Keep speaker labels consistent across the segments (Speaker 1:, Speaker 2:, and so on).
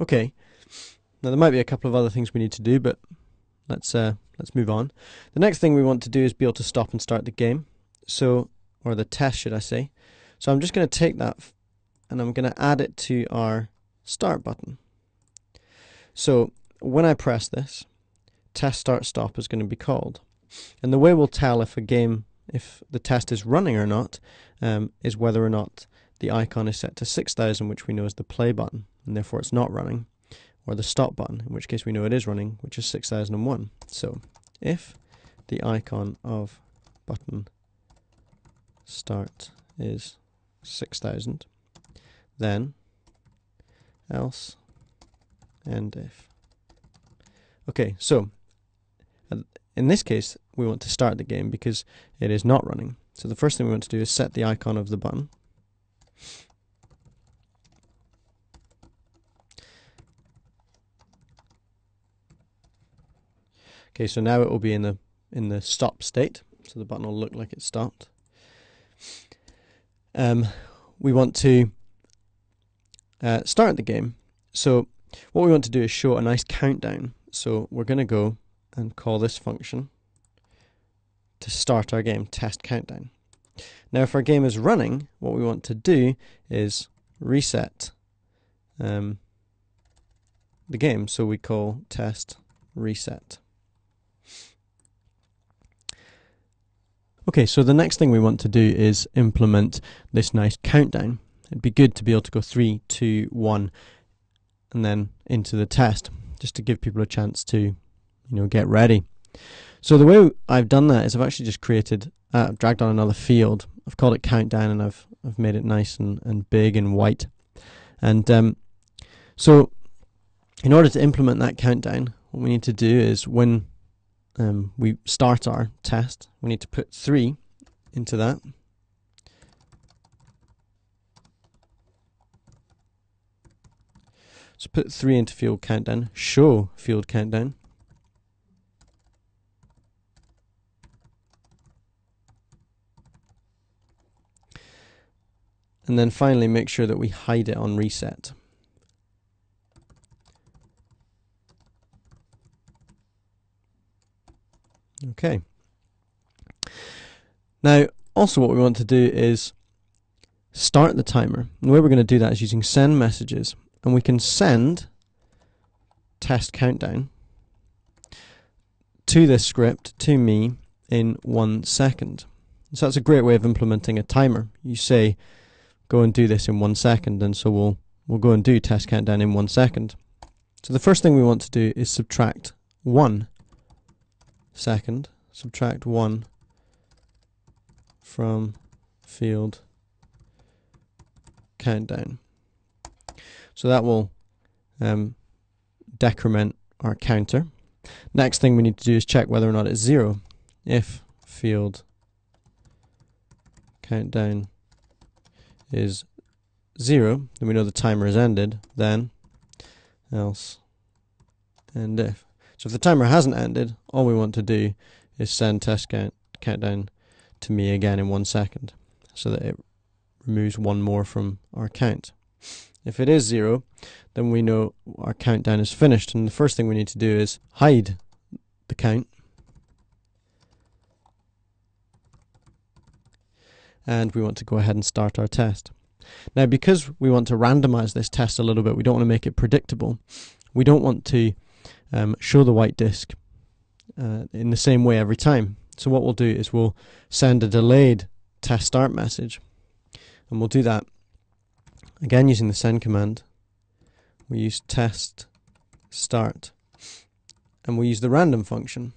Speaker 1: Okay. Now there might be a couple of other things we need to do, but let's uh, let's move on. The next thing we want to do is be able to stop and start the game. So, or the test, should I say? So I'm just going to take that and I'm going to add it to our start button. So when I press this, test start stop is going to be called. And the way we'll tell if a game, if the test is running or not, um, is whether or not the icon is set to 6000, which we know is the play button, and therefore it's not running, or the stop button, in which case we know it is running, which is 6001. So if the icon of button start is 6000, then else and if. Okay, so uh, in this case, we want to start the game because it is not running. So the first thing we want to do is set the icon of the button. Okay, so now it will be in the in the stop state, so the button will look like it's stopped. Um, we want to uh, start the game. So what we want to do is show a nice countdown. So we're going to go and call this function to start our game, test countdown. Now, if our game is running, what we want to do is reset um, the game. So we call test reset. Okay, so the next thing we want to do is implement this nice countdown. It'd be good to be able to go three, two, one, and then into the test, just to give people a chance to, you know, get ready. So the way I've done that is I've actually just created, uh, dragged on another field. I've called it countdown, and I've I've made it nice and, and big and white. And um, so, in order to implement that countdown, what we need to do is when um, we start our test, we need to put three into that. So put three into field countdown, show field countdown. And then finally make sure that we hide it on reset. Okay. Now, also what we want to do is start the timer. And the way we're going to do that is using send messages. And we can send test countdown to this script to me in one second. So that's a great way of implementing a timer. You say, go and do this in one second, and so we'll we'll go and do test countdown in one second. So the first thing we want to do is subtract one second, subtract 1 from field countdown. So that will um, decrement our counter. Next thing we need to do is check whether or not it's 0. If field countdown is 0, then we know the timer has ended, then else and if. So if the timer hasn't ended, all we want to do is send test count, countdown to me again in one second so that it removes one more from our count. If it is zero, then we know our countdown is finished and the first thing we need to do is hide the count and we want to go ahead and start our test. Now because we want to randomize this test a little bit, we don't want to make it predictable. We don't want to um, show the white disk uh, in the same way every time. So what we'll do is we'll send a delayed test start message, and we'll do that again using the send command. We use test start, and we'll use the random function.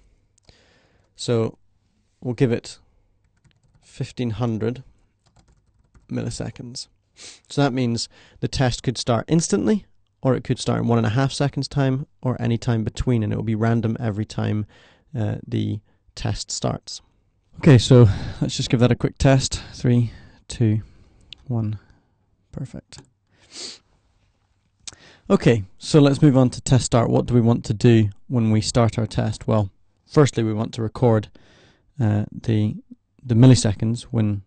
Speaker 1: So we'll give it 1500 milliseconds. So that means the test could start instantly or it could start in one and a half seconds time or any time between and it will be random every time uh, the test starts. Okay, so let's just give that a quick test. Three, two, one. Perfect. Okay, so let's move on to test start. What do we want to do when we start our test? Well, firstly, we want to record uh, the the milliseconds when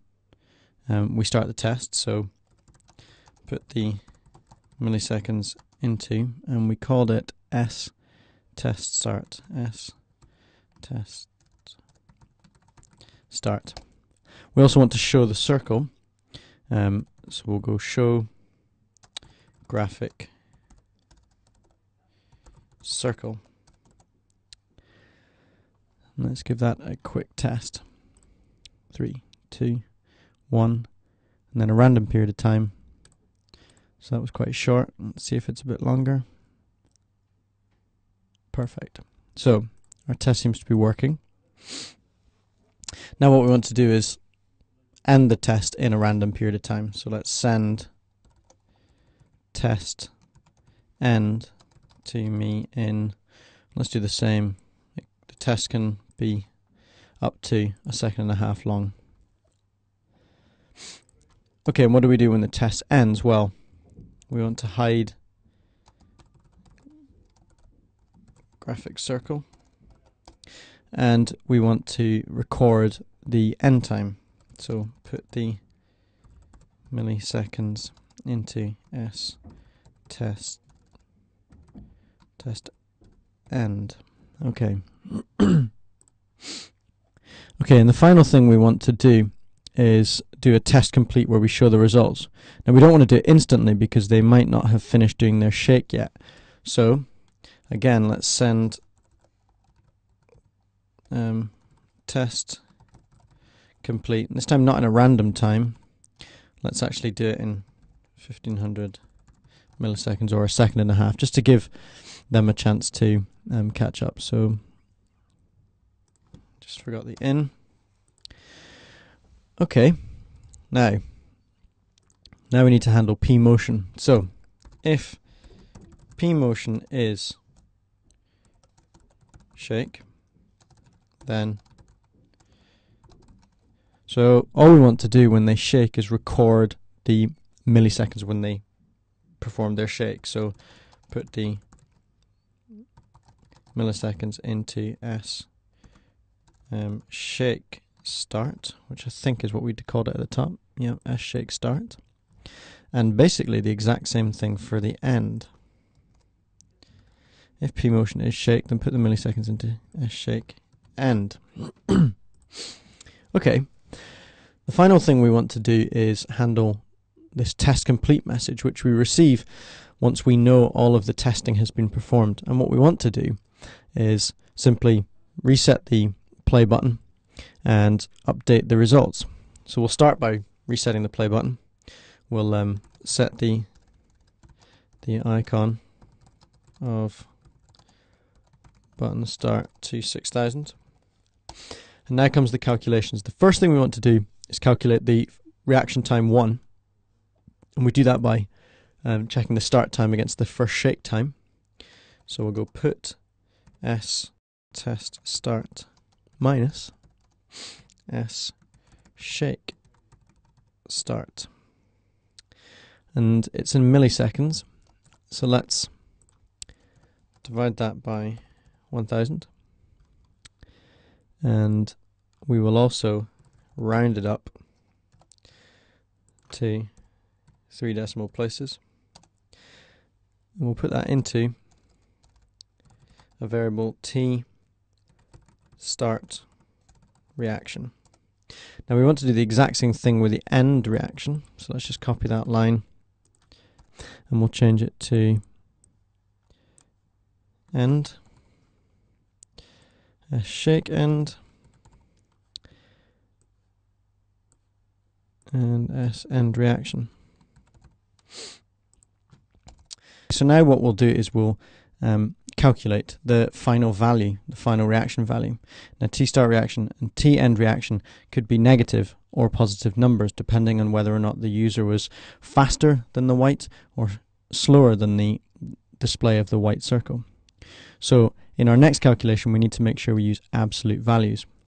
Speaker 1: um, we start the test. So put the milliseconds into, and we called it s test start. S test start. We also want to show the circle. Um, so we'll go show graphic circle. Let's give that a quick test. Three, two, one, and then a random period of time. So that was quite short. Let's see if it's a bit longer. Perfect. So our test seems to be working. Now what we want to do is end the test in a random period of time. So let's send test end to me in, let's do the same. The test can be up to a second and a half long. Okay, and what do we do when the test ends? Well, we want to hide graphic circle and we want to record the end time. So put the milliseconds into s test test end. Okay. okay, and the final thing we want to do is do a test complete where we show the results. Now we don't want to do it instantly because they might not have finished doing their shake yet. So again, let's send um, test complete. This time not in a random time. Let's actually do it in 1500 milliseconds or a second and a half just to give them a chance to um, catch up. So just forgot the in. Okay, now now we need to handle p motion. So if p motion is shake, then so all we want to do when they shake is record the milliseconds when they perform their shake. So put the milliseconds into S um, shake start, which I think is what we called it at the top. Yeah, S shake start. And basically the exact same thing for the end. If P motion is shake, then put the milliseconds into S shake end. okay. The final thing we want to do is handle this test complete message, which we receive once we know all of the testing has been performed. And what we want to do is simply reset the play button and update the results. So we'll start by resetting the play button. We'll um, set the the icon of button start to 6000. And now comes the calculations. The first thing we want to do is calculate the reaction time 1. And we do that by um, checking the start time against the first shake time. So we'll go put s test start minus s shake start. And it's in milliseconds. So let's divide that by 1000. And we will also round it up to three decimal places. And we'll put that into a variable t start reaction. Now we want to do the exact same thing with the end reaction, so let's just copy that line and we'll change it to end, a shake end, and S end reaction. So now what we'll do is we'll um, calculate the final value, the final reaction value. Now T start reaction and T end reaction could be negative or positive numbers depending on whether or not the user was faster than the white or slower than the display of the white circle. So in our next calculation we need to make sure we use absolute values.